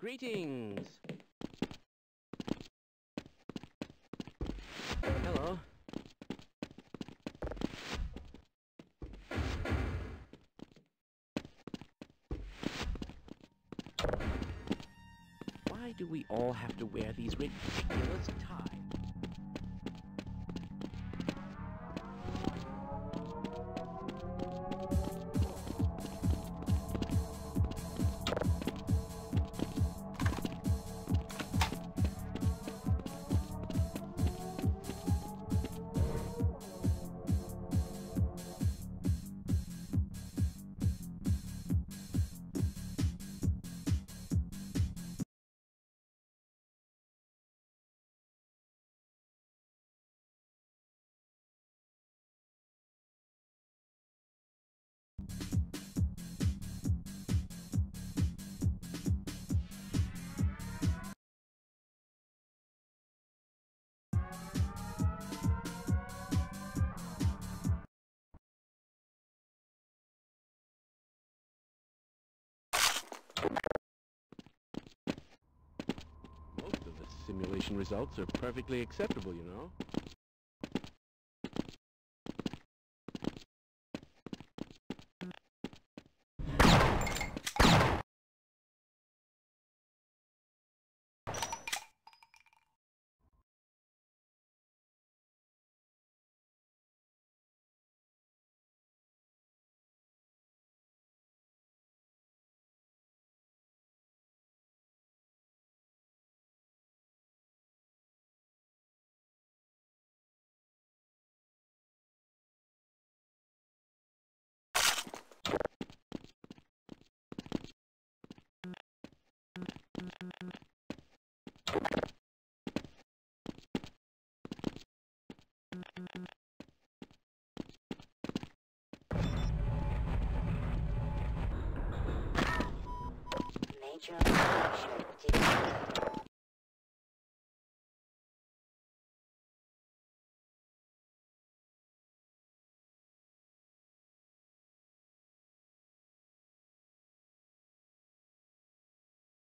Greetings. Hello. Why do we all have to wear these ridiculous ties? Most of the simulation results are perfectly acceptable, you know. Major.